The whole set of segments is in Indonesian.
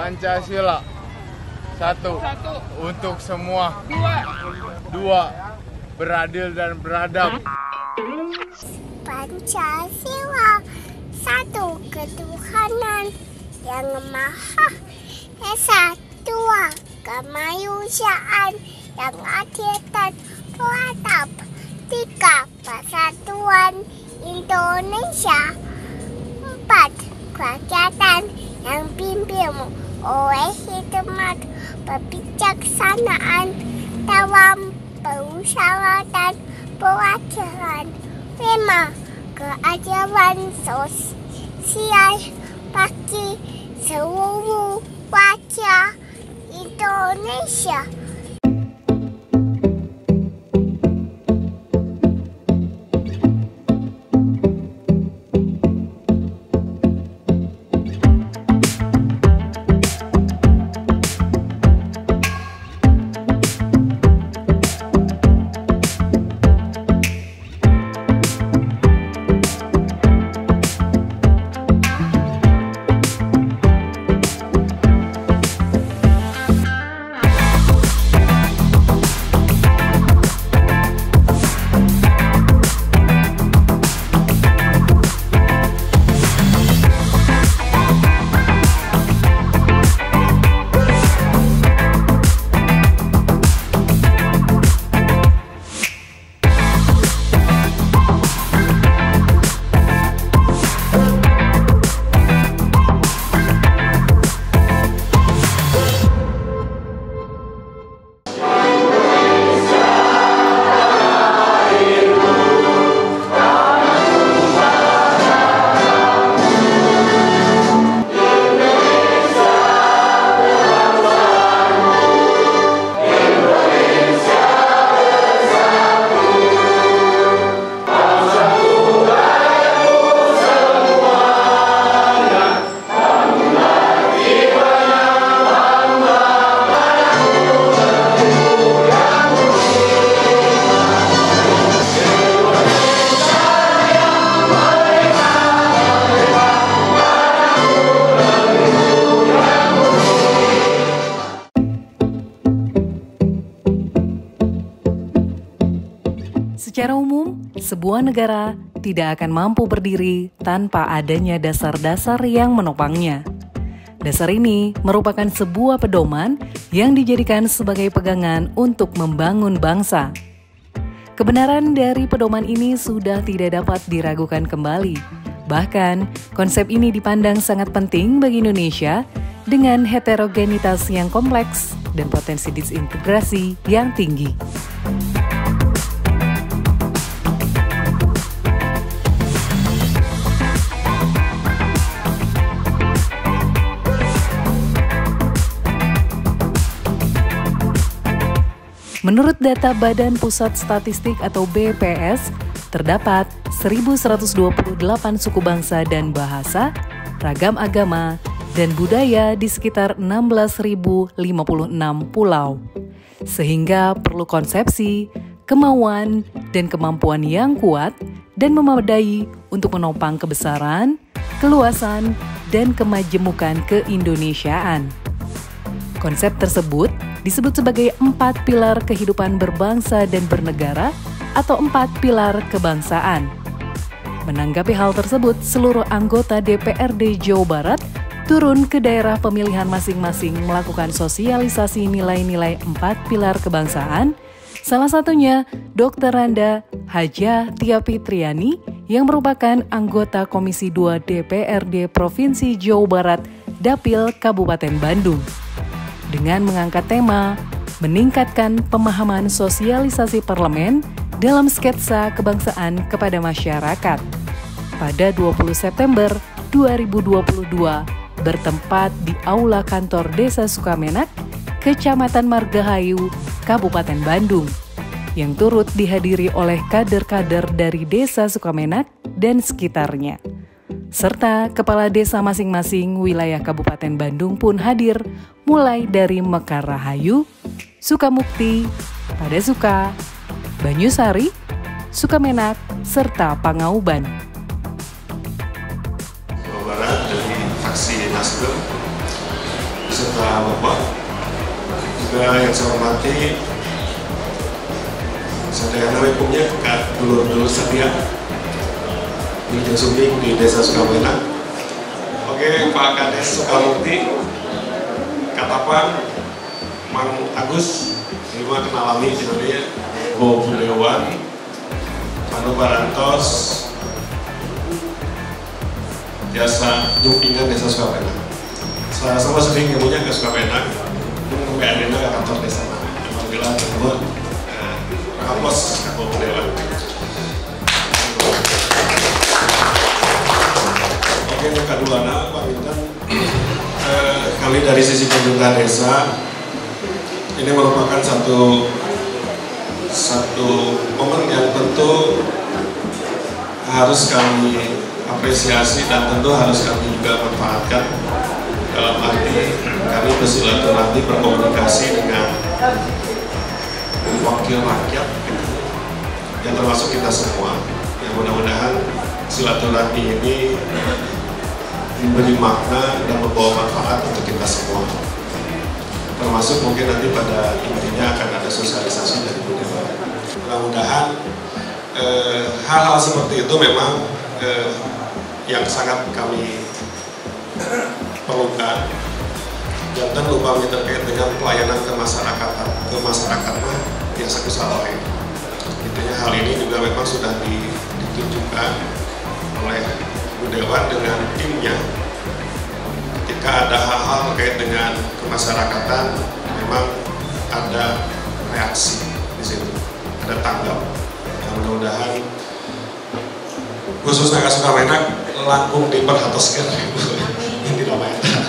Pancasila. Satu. Satu. Untuk semua. Dua. Dua. Beradil dan beradab. Pancasila satu ketuhanan yang maha esa dua kemanusiaan yang adil dan beradab tiga persatuan Indonesia empat kerajaan yang pimpin oleh hikmat kebijaksanaan dalam permusyawaratan perwakilan lima keadilan sosial bagi seluruh warga Indonesia. Sebuah negara tidak akan mampu berdiri tanpa adanya dasar-dasar yang menopangnya. Dasar ini merupakan sebuah pedoman yang dijadikan sebagai pegangan untuk membangun bangsa. Kebenaran dari pedoman ini sudah tidak dapat diragukan kembali. Bahkan, konsep ini dipandang sangat penting bagi Indonesia dengan heterogenitas yang kompleks dan potensi disintegrasi yang tinggi. Menurut data Badan Pusat Statistik atau BPS, terdapat 1.128 suku bangsa dan bahasa, ragam agama, dan budaya di sekitar 16.056 pulau. Sehingga perlu konsepsi, kemauan, dan kemampuan yang kuat dan memadai untuk menopang kebesaran, keluasan, dan kemajemukan keindonesiaan. Konsep tersebut disebut sebagai empat pilar kehidupan berbangsa dan bernegara atau empat pilar kebangsaan. Menanggapi hal tersebut, seluruh anggota DPRD Jawa Barat turun ke daerah pemilihan masing-masing melakukan sosialisasi nilai-nilai empat pilar kebangsaan, salah satunya Dr. Randa Haja Tia Fitriani yang merupakan anggota Komisi 2 DPRD Provinsi Jawa Barat Dapil Kabupaten Bandung dengan mengangkat tema meningkatkan pemahaman sosialisasi parlemen dalam sketsa kebangsaan kepada masyarakat. Pada 20 September 2022 bertempat di Aula Kantor Desa Sukamenak, Kecamatan Margahayu, Kabupaten Bandung, yang turut dihadiri oleh kader-kader dari Desa Sukamenak dan sekitarnya serta kepala desa masing-masing wilayah Kabupaten Bandung pun hadir mulai dari Mekar Rahayu, Sukamukti, Padasuka, Banyusari, Sukamenak, serta Pangauban. Jawa Barat dari fraksi Nasdem beserta Bapak juga yang saya hormati Sadayana Wekungnya Kak Dulur-Dulur Setia Wilujeng Sumbing di Desa Sukawena Oke Pak Kades Sukamukti Katapang Mang Agus ini mah kenalami sebenarnya Bo Budewan Manu Barantos jasa jumpingan desa Sukapena. Saya sama sering kemudian ke Sukapena, sampai Adena ke kantor desa. Alhamdulillah tersebut kapos kapol dewan. Pak eh, kami dari sisi pemerintah desa ini merupakan satu satu momen yang tentu harus kami apresiasi dan tentu harus kami juga manfaatkan. Dalam arti kami bersilaturahmi berkomunikasi dengan wakil rakyat yang termasuk kita semua. Yang mudah-mudahan silaturahmi ini memberi makna dan membawa manfaat untuk kita semua. Termasuk mungkin nanti pada intinya akan ada sosialisasi dari budaya. Mudah-mudahan eh, hal-hal seperti itu memang eh, yang sangat kami perlukan. Jantan lupa terkait dengan pelayanan ke masyarakat ke masyarakat mah biasa kusalawai intinya hal ini juga memang sudah ditunjukkan oleh Budewan dengan timnya. Ketika ada hal-hal terkait dengan kemasyarakatan memang ada reaksi di situ ada tanggap. Yang mudah-mudahan khususnya Kasukamena langkung diperhatoskan yang tidak main.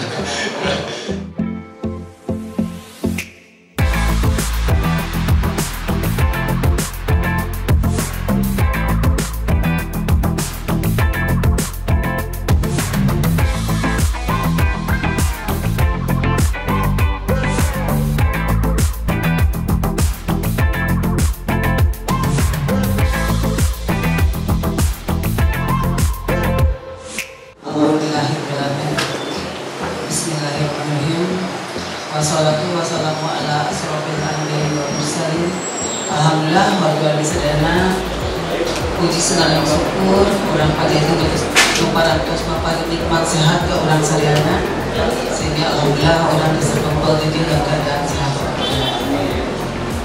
Bisa kembal di dalam keadaan sehat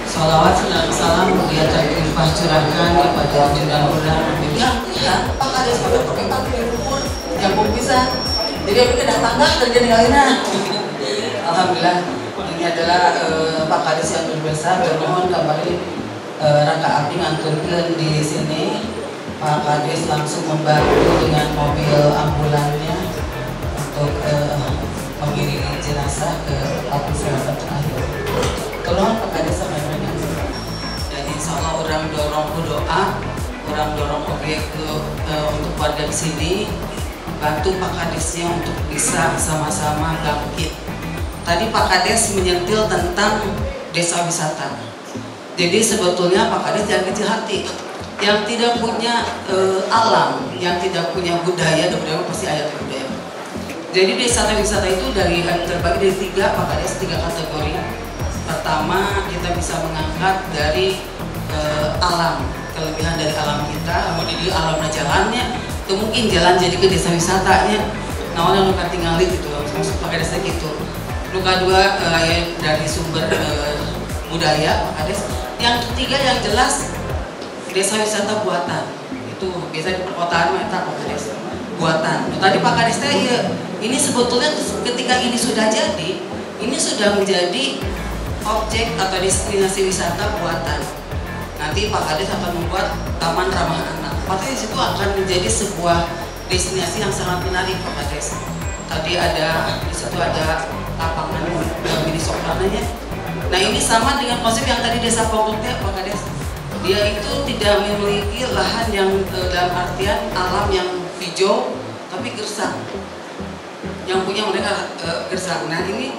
Salawat senang salam kegiatan infah curahkan kepada junjungan orang Ya, ya, Pak Kades pada perintah umur Jampung bisa Jadi aku kena tangga terjadi lainnya Alhamdulillah Ini adalah eh, Pak Kades yang berbesar Dan mohon kembali eh, Raka Abdi nganturkan di sini Pak Kades langsung membantu dengan mobil ambulannya Untuk eh, mengiringi jenazah ke tempat peristirahatan terakhir Pak Kades sampai mana Dan insya Allah orang dorong doa orang dorong objek ke, eh, untuk warga di sini bantu Pak Kadesnya untuk bisa sama-sama bangkit. Tadi Pak Kades menyentil tentang desa wisata. Jadi sebetulnya Pak Kades jangan kecil hati. Yang tidak punya eh, alam, yang tidak punya budaya, dan pasti ada budaya. Jadi desa wisata itu dari terbagi dari tiga Kades tiga kategori. Pertama kita bisa mengangkat dari eh, alam, kelebihan dari alam kita, kemudian di alamnya jalannya, itu mungkin jalan jadi ke desa wisatanya. Nah orang luka tinggal gitu maksud pakai desa gitu. Luka dua eh, dari sumber eh, budaya Kades yang ketiga yang jelas desa wisata buatan. Itu biasa di perkotaan mah Pak Kades buatan. Nah, tadi Pak Kades teh ya, ini sebetulnya ketika ini sudah jadi ini sudah menjadi objek atau destinasi wisata buatan nanti Pak Kades akan membuat taman ramah anak pasti di situ akan menjadi sebuah destinasi yang sangat menarik Pak Kades. Tadi ada di situ ada lapangan mini sokrananya. Nah ini sama dengan konsep yang tadi desa Pokoknya Pak Kades. Dia itu tidak memiliki lahan yang eh, dalam artian alam yang hijau tapi gersang. Yang punya mereka gersang. Nah ini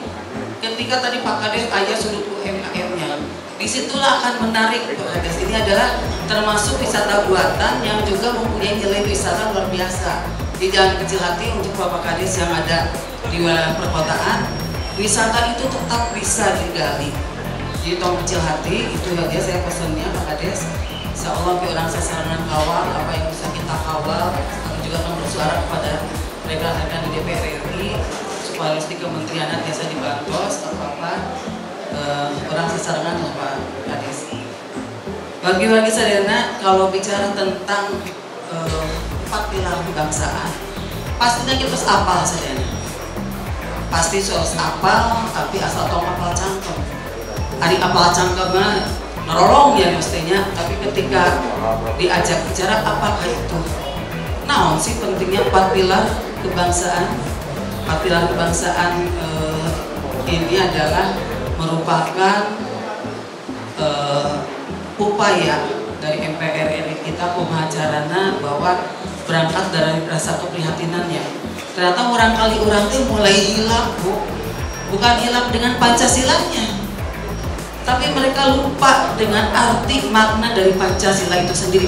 ketika tadi Pak Kades ayah sudut UMKM-nya, di situlah akan menarik Pak Kades. Ini adalah termasuk wisata buatan yang juga mempunyai nilai wisata luar biasa. Di jalan kecil hati untuk Bapak Kades yang ada di wilayah perkotaan, wisata itu tetap bisa digali jadi tong kecil hati itu aja saya pesannya Pak Kades Insya Allah orang sasaran kawal apa yang bisa kita kawal kami juga akan bersuara kepada rekan-rekan di DPR RI di kementerian biasa dibantos apa-apa uh, orang sasaran Pak Kades. Bagi-bagi sadana kalau bicara tentang uh, empat pilar kebangsaan pastinya kita harus apal sadana pasti harus apal tapi asal tong apal cangkem. Hari apal cangkem mah nolong ya mestinya tapi ketika diajak bicara apakah itu? Nah sih pentingnya empat pilar kebangsaan empat pilar kebangsaan uh, ini adalah merupakan uh, upaya dari MPR RI kita pemahajarana bahwa berangkat dari rasa keprihatinannya. Ternyata orang kali orang itu mulai hilang bu. Bukan hilang dengan Pancasilanya. Tapi mereka lupa dengan arti makna dari Pancasila itu sendiri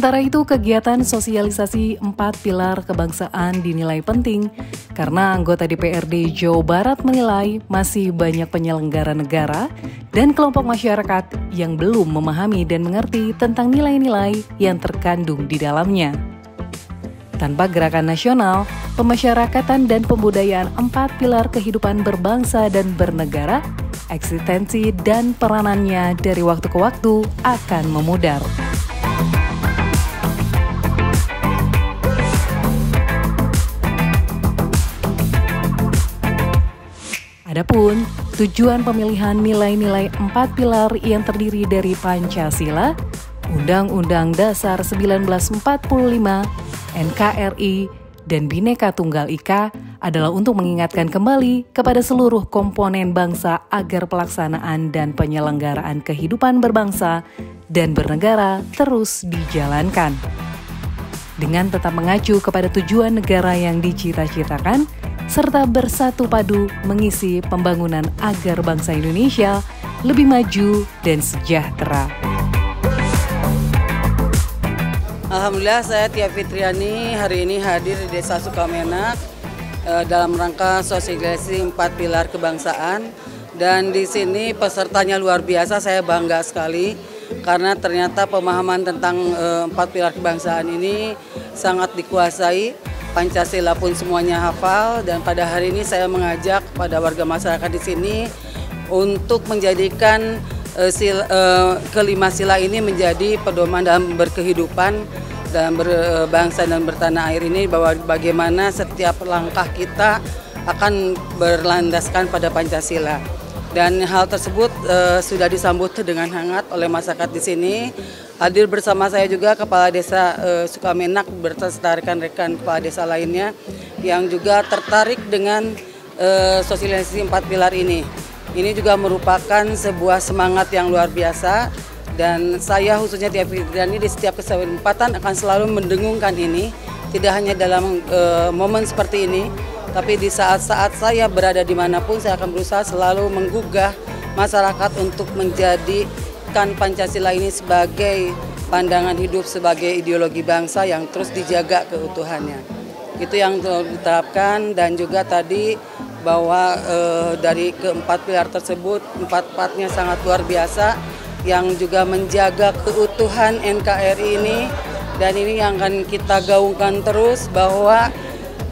Sementara itu, kegiatan sosialisasi empat pilar kebangsaan dinilai penting karena anggota DPRD Jawa Barat menilai masih banyak penyelenggara negara dan kelompok masyarakat yang belum memahami dan mengerti tentang nilai-nilai yang terkandung di dalamnya. Tanpa gerakan nasional, pemasyarakatan dan pembudayaan empat pilar kehidupan berbangsa dan bernegara, eksistensi dan peranannya dari waktu ke waktu akan memudar. Adapun tujuan pemilihan nilai-nilai empat pilar yang terdiri dari Pancasila, Undang-Undang Dasar 1945, NKRI, dan Bhinneka Tunggal Ika adalah untuk mengingatkan kembali kepada seluruh komponen bangsa agar pelaksanaan dan penyelenggaraan kehidupan berbangsa dan bernegara terus dijalankan. Dengan tetap mengacu kepada tujuan negara yang dicita-citakan, serta bersatu padu mengisi pembangunan agar bangsa Indonesia lebih maju dan sejahtera. Alhamdulillah saya Tia Fitriani hari ini hadir di Desa Sukamenak eh, dalam rangka sosialisasi empat pilar kebangsaan dan di sini pesertanya luar biasa saya bangga sekali karena ternyata pemahaman tentang eh, empat pilar kebangsaan ini sangat dikuasai Pancasila pun semuanya hafal dan pada hari ini saya mengajak pada warga masyarakat di sini untuk menjadikan uh, sil, uh, kelima sila ini menjadi pedoman dalam berkehidupan dan berbangsa dan bertanah air ini bahwa bagaimana setiap langkah kita akan berlandaskan pada Pancasila. Dan hal tersebut uh, sudah disambut dengan hangat oleh masyarakat di sini. Hadir bersama saya juga Kepala Desa uh, Sukamenak beserta rekan-rekan Kepala Desa lainnya yang juga tertarik dengan uh, sosialisasi empat pilar ini. Ini juga merupakan sebuah semangat yang luar biasa dan saya khususnya Tia Fitriani di setiap kesempatan akan selalu mendengungkan ini tidak hanya dalam uh, momen seperti ini tapi di saat-saat saya berada di mana pun saya akan berusaha selalu menggugah masyarakat untuk menjadikan Pancasila ini sebagai pandangan hidup sebagai ideologi bangsa yang terus dijaga keutuhannya. Itu yang diterapkan dan juga tadi bahwa e, dari keempat pilar tersebut empat-empatnya sangat luar biasa yang juga menjaga keutuhan NKRI ini dan ini yang akan kita gaungkan terus bahwa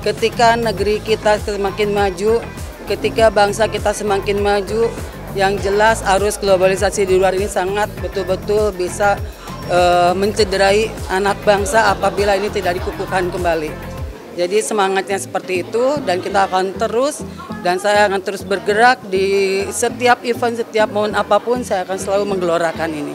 ketika negeri kita semakin maju, ketika bangsa kita semakin maju, yang jelas arus globalisasi di luar ini sangat betul-betul bisa uh, mencederai anak bangsa apabila ini tidak dikukuhkan kembali. Jadi semangatnya seperti itu dan kita akan terus dan saya akan terus bergerak di setiap event, setiap momen apa pun saya akan selalu menggelorakan ini.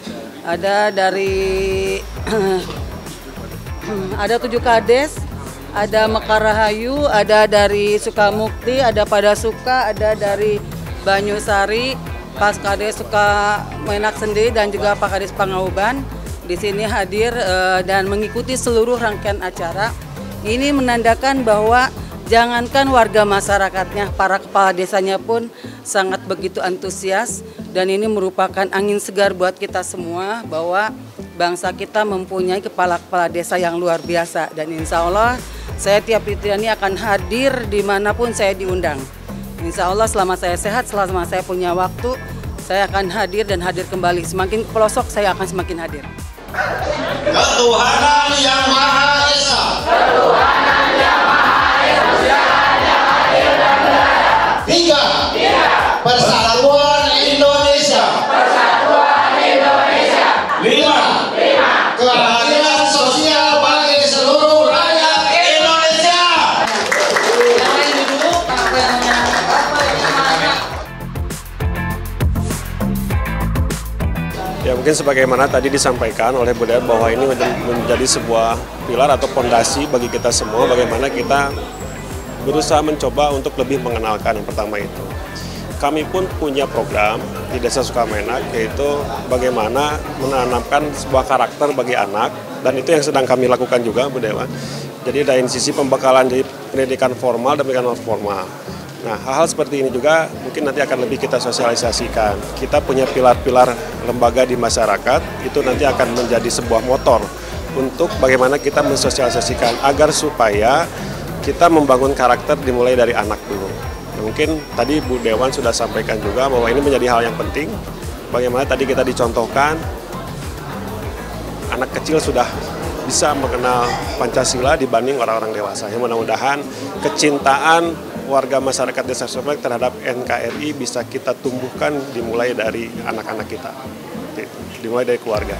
Ada dari ada 7 kades, ada Mekar Rahayu, ada dari Sukamukti, ada pada Suka, ada dari Banyusari, Pas Kades Suka Menak Sendi dan juga Pak Kades Pangauban di sini hadir uh, dan mengikuti seluruh rangkaian acara. Ini menandakan bahwa Jangankan warga masyarakatnya, para kepala desanya pun sangat begitu antusias dan ini merupakan angin segar buat kita semua bahwa bangsa kita mempunyai kepala-kepala desa yang luar biasa dan insya Allah saya tiap ini akan hadir di mana pun saya diundang. Insya Allah selama saya sehat, selama saya punya waktu, saya akan hadir dan hadir kembali. Semakin pelosok, saya akan semakin hadir. Ketuhanan yang Maha Esa. Ketuhanan yang Tiga. Persatuan mungkin sebagaimana tadi disampaikan oleh Budaya bahwa ini menjadi sebuah pilar atau fondasi bagi kita semua bagaimana kita berusaha mencoba untuk lebih mengenalkan yang pertama itu. Kami pun punya program di Desa Sukamenak yaitu bagaimana menanamkan sebuah karakter bagi anak dan itu yang sedang kami lakukan juga Bu Dewa. Jadi dari sisi pembekalan di pendidikan formal dan pendidikan non formal. Nah, hal-hal seperti ini juga mungkin nanti akan lebih kita sosialisasikan. Kita punya pilar-pilar lembaga di masyarakat, itu nanti akan menjadi sebuah motor untuk bagaimana kita mensosialisasikan agar supaya kita membangun karakter dimulai dari anak dulu. Nah, mungkin tadi Bu Dewan sudah sampaikan juga bahwa ini menjadi hal yang penting. Bagaimana tadi kita dicontohkan, anak kecil sudah bisa mengenal Pancasila dibanding orang-orang dewasa. Yang mudah-mudahan kecintaan warga masyarakat Desa Somek terhadap NKRI bisa kita tumbuhkan dimulai dari anak-anak kita, dimulai dari keluarga.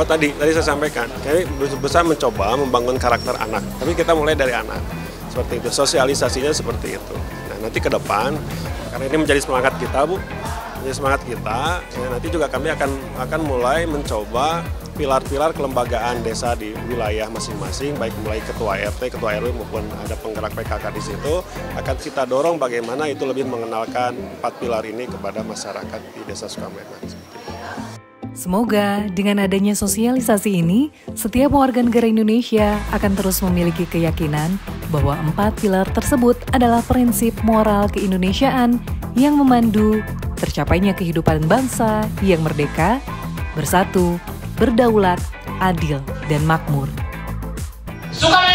Oh tadi, tadi saya sampaikan, kami berusaha mencoba membangun karakter anak, tapi kita mulai dari anak. Seperti itu sosialisasinya seperti itu. Nah nanti ke depan karena ini menjadi semangat kita bu menjadi semangat kita ya, nanti juga kami akan akan mulai mencoba pilar-pilar kelembagaan desa di wilayah masing-masing baik mulai ketua RT, ketua RW maupun ada penggerak PKK di situ akan kita dorong bagaimana itu lebih mengenalkan empat pilar ini kepada masyarakat di Desa Sukamenan. Semoga dengan adanya sosialisasi ini, setiap warga negara Indonesia akan terus memiliki keyakinan bahwa empat pilar tersebut adalah prinsip moral keindonesiaan yang memandu tercapainya kehidupan bangsa yang merdeka, bersatu, berdaulat, adil, dan makmur. Dulur!